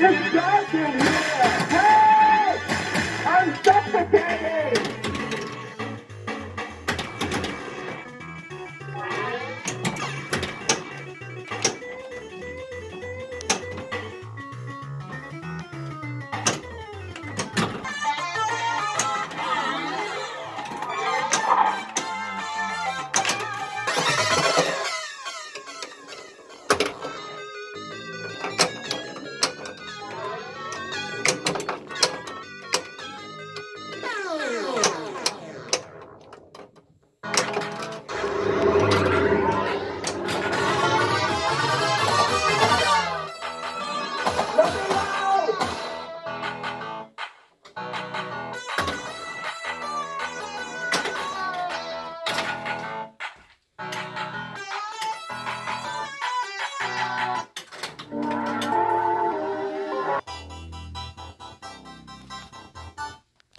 It's dark in here.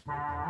Bye.